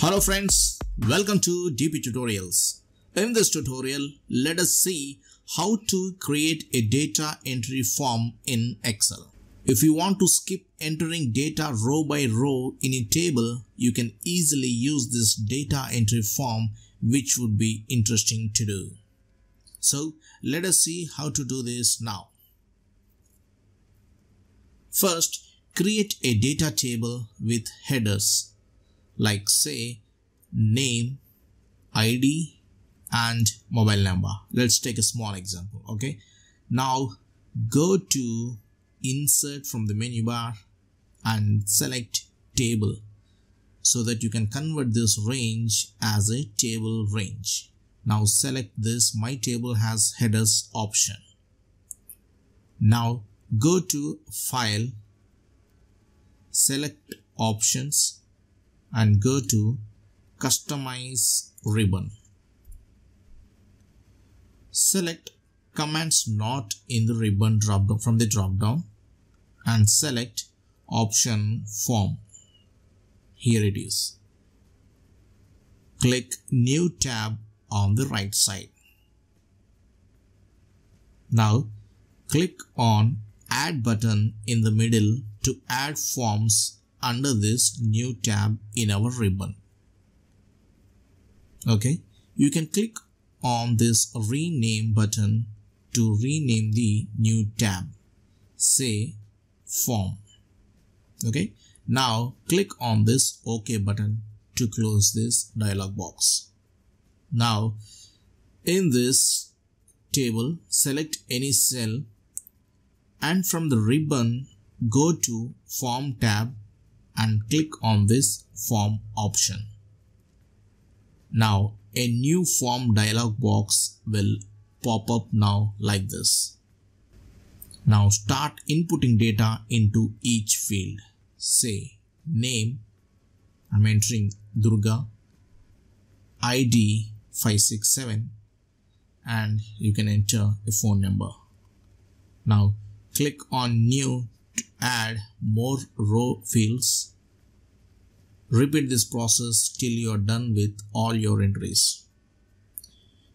Hello friends, welcome to DP Tutorials. In this tutorial, let us see how to create a data entry form in Excel. If you want to skip entering data row by row in a table, you can easily use this data entry form which would be interesting to do. So let us see how to do this now. First, create a data table with headers like say name, ID and mobile number. Let's take a small example. Okay. Now go to insert from the menu bar and select table so that you can convert this range as a table range. Now select this my table has headers option. Now go to file, select options and go to customize ribbon. Select commands not in the ribbon drop down from the drop down and select option form. Here it is. Click new tab on the right side. Now click on add button in the middle to add forms under this new tab in our ribbon. Okay, you can click on this rename button to rename the new tab. Say form. Okay, now click on this OK button to close this dialog box. Now in this table select any cell and from the ribbon go to form tab and click on this form option. Now a new form dialog box will pop up now like this. Now start inputting data into each field. Say name, I'm entering Durga, ID 567 and you can enter a phone number. Now click on new add more row fields. Repeat this process till you are done with all your entries.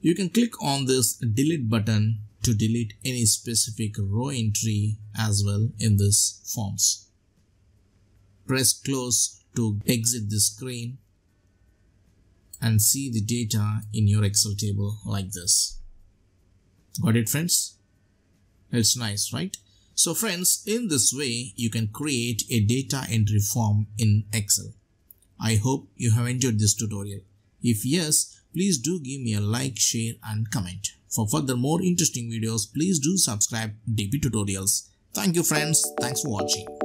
You can click on this delete button to delete any specific row entry as well in this forms. Press close to exit the screen and see the data in your Excel table like this. Got it friends? It's nice, right? So friends, in this way, you can create a data entry form in Excel. I hope you have enjoyed this tutorial. If yes, please do give me a like, share and comment. For further more interesting videos, please do subscribe DP Tutorials. Thank you friends. Thanks for watching.